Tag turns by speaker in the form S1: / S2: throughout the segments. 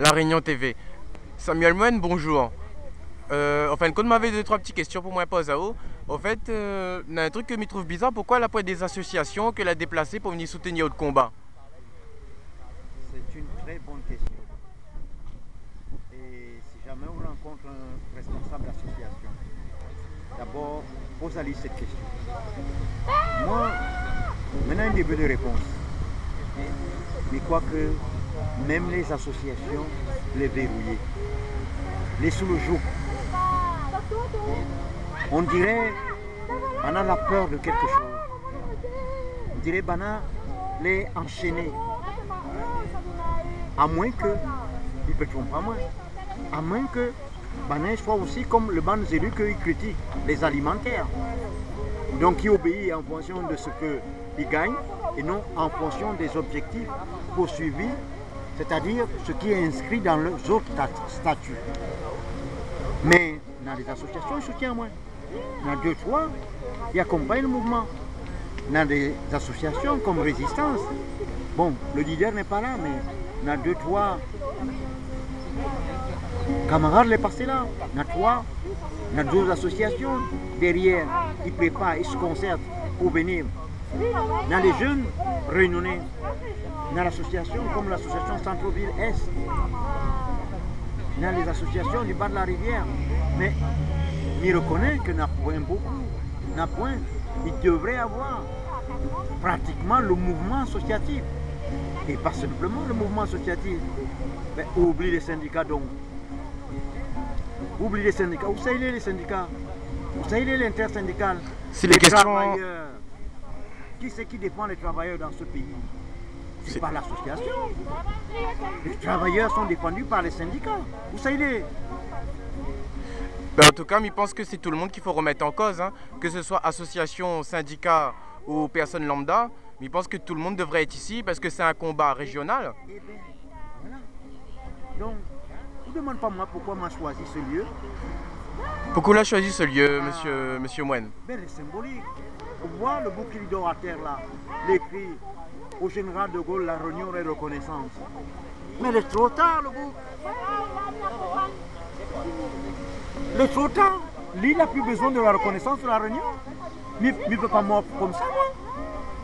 S1: La Réunion TV. Samuel Moine, bonjour. Euh, enfin, quand m'avait deux, trois petites questions pour moi poser à vous. En fait, euh, y a un truc que je trouve bizarre. Pourquoi elle a des associations qu'elle a déplacées pour venir soutenir le combat?
S2: C'est une très bonne question. Et si jamais on rencontre un responsable d'association, d'abord, posez-lui cette question. Moi, maintenant un début de réponse. Mais quoi que même les associations les verrouillées, les sous le joug, on dirait on a la peur de quelque chose. On dirait Bana les enchaîner. À moins que, il peut tromper à moins, à moins que Bana soit aussi comme le ban élus qu'ils critiquent, les alimentaires. Donc il obéit en fonction de ce qu'il gagne et non en fonction des objectifs poursuivis, c'est-à-dire ce qui est inscrit dans les autres statuts. Mais dans les associations, ils soutiennent moins. Dans deux, trois, ils accompagnent le mouvement. Dans des associations comme Résistance, bon, le leader n'est pas là, mais dans deux, trois camarades les passés là. Dans trois, dans deux associations derrière, ils préparent, ils se concertent pour venir. Dans les jeunes réunionnais, dans l'association comme l'association Centre-Ville Est, dans les associations du bas de la rivière. Mais il reconnaît que n'a point beaucoup, n'a point. Il devrait avoir pratiquement le mouvement associatif. Et pas simplement le mouvement associatif. Mais oublie les syndicats donc. Oublie les syndicats. Où ça les syndicats? Où ça l'intersyndical
S1: C'est les, questions...
S2: Qui c'est qui défend les travailleurs dans ce pays? C'est pas l'association. Les travailleurs sont défendus par les syndicats. Où ça il est
S1: ben, en tout cas, je pense que c'est tout le monde qu'il faut remettre en cause, hein. que ce soit association, syndicat ou personne lambda. Mais je pense que tout le monde devrait être ici parce que c'est un combat régional.
S2: Eh voilà. Donc, ne demande pas moi pourquoi m'a choisi ce lieu.
S1: Pourquoi l'a choisi ce lieu, monsieur, monsieur Moine
S2: ben, C'est symbolique. On voit le bouclier d'or à terre là, l'écrit au général de Gaulle, la réunion et reconnaissance. Mais il est trop tard le bouc. Le trop tard. Lui, il n'a plus besoin de la reconnaissance de la réunion. Il ne veut pas mort comme ça, moi.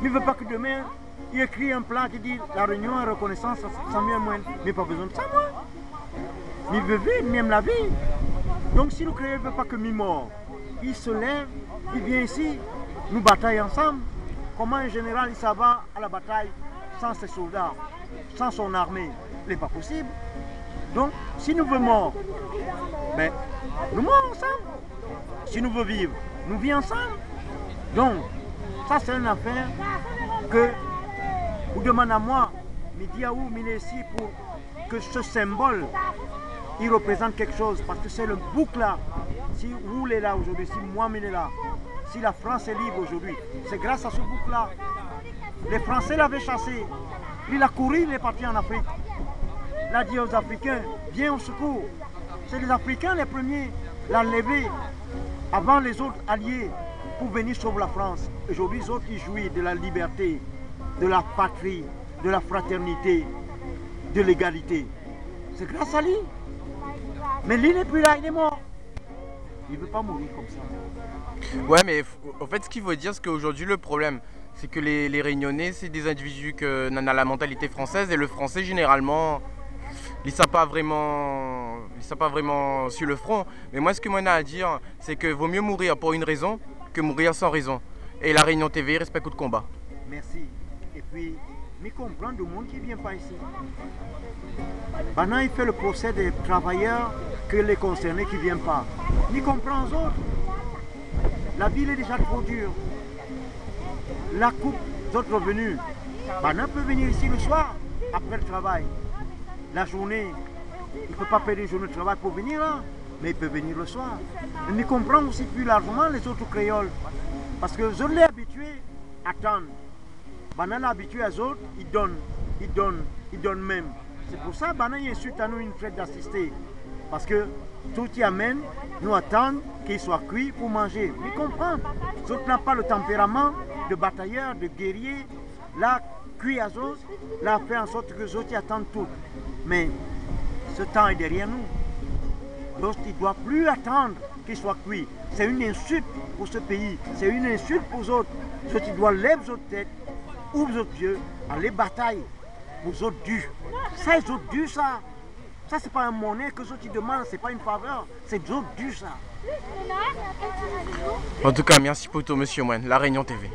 S2: Il ne veut pas que demain, il écrit un plan qui dit la réunion et reconnaissance mieux moins. Mais pas besoin de ça, moi. Il veut vivre, il aime la vie. Donc si créateur ne veut pas que mi mort, il se lève, il vient ici, nous bataillons ensemble. Comment un général il s'en va à la bataille sans ses soldats, sans son armée? Ce n'est pas possible. Donc, si nous voulons mort, ben, nous mourons ensemble. Si nous voulons vivre, nous vivons ensemble. Donc, ça c'est une affaire que vous demandez à moi, à où, ici pour que ce symbole, il représente quelque chose. Parce que c'est le bouc là. Si vous êtes là aujourd'hui, si moi je là, si la France est libre aujourd'hui, c'est grâce à ce bouc là. Les Français l'avaient chassé. Il a couru, il est parti en Afrique. Il a dit aux Africains, viens au secours. C'est les Africains les premiers l'ont levé avant les autres alliés pour venir sauver la France. Aujourd'hui, les autres, ils jouissent de la liberté, de la patrie, de la fraternité, de l'égalité. C'est grâce à lui. Mais lui n'est plus là, il est mort. Il ne veut pas mourir comme ça.
S1: Ouais, mais en fait, ce qu'il veut dire, c'est qu'aujourd'hui, le problème, c'est que les, les Réunionnais, c'est des individus qui ont la mentalité française et le français, généralement, il ne pas vraiment, il pas vraiment sur le front. Mais moi, ce que moi j'ai à dire, c'est que vaut mieux mourir pour une raison que mourir sans raison. Et la Réunion TV respecte le combat.
S2: Merci. Et puis, mais comprend du monde qui ne vient pas ici. Maintenant, il fait le procès des travailleurs que les concernés qui ne viennent pas. Il comprend aux autres. La ville est déjà trop dure. La coupe d'autres revenus. Bana peut venir ici le soir, après le travail la journée, il ne peut pas payer une journée de travail pour venir là, mais il peut venir le soir. Il comprend aussi plus largement les autres créoles. Parce que je l'ai habitué à attendre. Banan habitué à autres, ils donnent, ils donnent, ils donnent même. C'est pour ça il insulte à nous une traite d'assister. Parce que tout y amène, nous attendons qu'il soit cuit pour manger. Il comprend. Les autres n'ont pas le tempérament de batailleur, de guerrier. Là, cuit à autres, là, fait en sorte que les autres attendent tout. Mais Ce temps est derrière nous. Donc il ne doit plus attendre qu'il soit cuit. C'est une insulte pour ce pays. C'est une insulte pour les autres. Donc il doit lever vos têtes, vos yeux, aller bataille pour les autres dus. Ça, les autres dus, ça. Ça, c'est pas un monnaie que les autres demandent, c'est pas une faveur. C'est les autres dus, ça.
S1: En tout cas, merci pour tout, monsieur Moine. La Réunion TV.